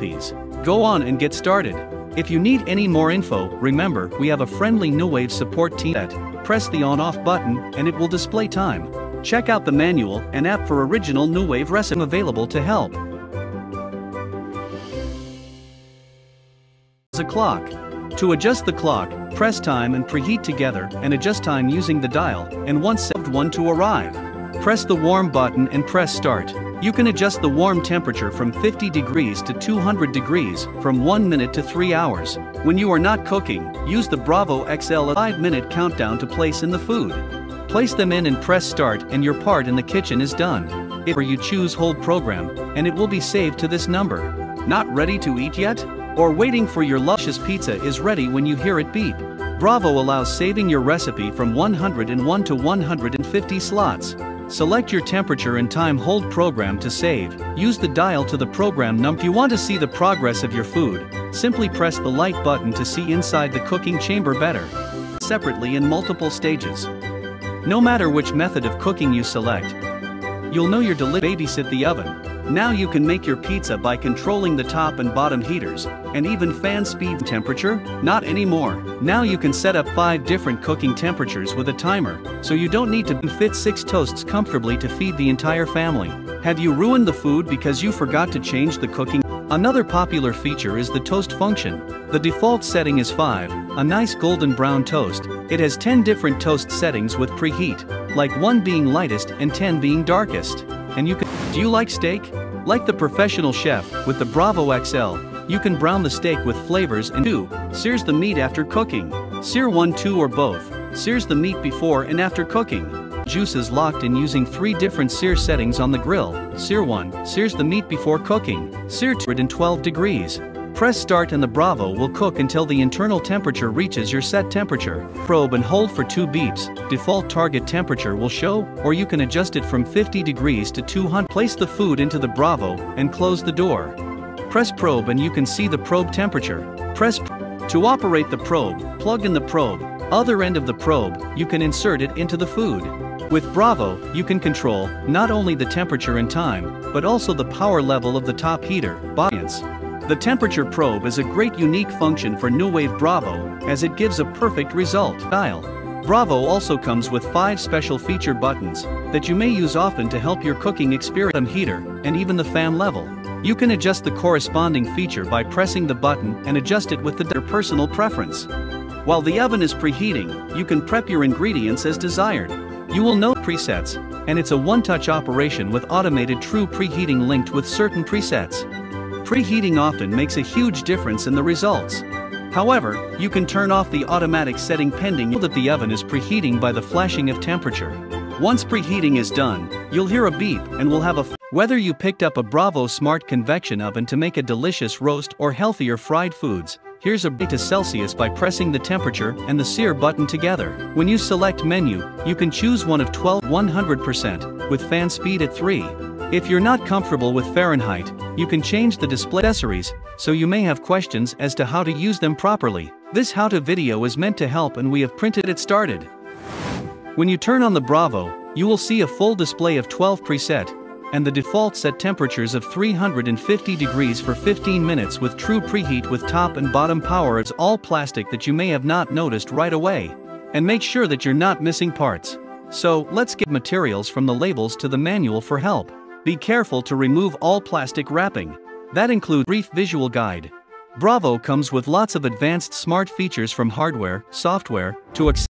recipes. Go on and get started. If you need any more info, remember, we have a friendly NuWave support team that press the on-off button and it will display time. Check out the manual and app for original NuWave recipe available to help. A clock. To adjust the clock, press time and preheat together and adjust time using the dial and once saved one to arrive. Press the warm button and press start. You can adjust the warm temperature from 50 degrees to 200 degrees, from 1 minute to 3 hours. When you are not cooking, use the Bravo XL 5 minute countdown to place in the food. Place them in and press start and your part in the kitchen is done. If you choose hold program, and it will be saved to this number. Not ready to eat yet? Or waiting for your luscious pizza is ready when you hear it beep. Bravo allows saving your recipe from 101 to 150 slots. Select your temperature and time hold program to save. Use the dial to the program number. If you want to see the progress of your food, simply press the light button to see inside the cooking chamber better. Separately in multiple stages. No matter which method of cooking you select, you'll know your deli babysit the oven. Now you can make your pizza by controlling the top and bottom heaters, and even fan speed temperature? Not anymore. Now you can set up 5 different cooking temperatures with a timer, so you don't need to fit 6 toasts comfortably to feed the entire family. Have you ruined the food because you forgot to change the cooking? Another popular feature is the toast function. The default setting is 5, a nice golden brown toast. It has 10 different toast settings with preheat, like 1 being lightest and 10 being darkest. And you can. Do you like steak? Like the professional chef, with the Bravo XL, you can brown the steak with flavors and 2. Sears the meat after cooking. Sear 1, 2 or both. Sears the meat before and after cooking. Juices locked in using three different sear settings on the grill. Sear 1, sears the meat before cooking. Sear 212 degrees. Press start and the Bravo will cook until the internal temperature reaches your set temperature. Probe and hold for 2 beeps, default target temperature will show, or you can adjust it from 50 degrees to 200. Place the food into the Bravo and close the door. Press probe and you can see the probe temperature. Press pr to operate the probe, plug in the probe. Other end of the probe, you can insert it into the food. With Bravo, you can control not only the temperature and time, but also the power level of the top heater. The temperature probe is a great unique function for NuWave Bravo, as it gives a perfect result. Dial. Bravo also comes with 5 special feature buttons that you may use often to help your cooking experience on heater and even the fan level. You can adjust the corresponding feature by pressing the button and adjust it with the personal preference. While the oven is preheating, you can prep your ingredients as desired. You will know presets, and it's a one-touch operation with automated true preheating linked with certain presets. Preheating often makes a huge difference in the results. However, you can turn off the automatic setting pending that the oven is preheating by the flashing of temperature. Once preheating is done, you'll hear a beep and will have a whether you picked up a Bravo Smart Convection Oven to make a delicious roast or healthier fried foods, here's a to Celsius by pressing the temperature and the sear button together. When you select menu, you can choose one of 12 100% with fan speed at 3. If you're not comfortable with Fahrenheit, you can change the display accessories, so you may have questions as to how to use them properly. This how-to video is meant to help and we have printed it started. When you turn on the Bravo, you will see a full display of 12 preset, and the default set temperatures of 350 degrees for 15 minutes with true preheat with top and bottom power it's all plastic that you may have not noticed right away. And make sure that you're not missing parts. So, let's get materials from the labels to the manual for help. Be careful to remove all plastic wrapping. That includes brief visual guide. Bravo comes with lots of advanced smart features from hardware, software, to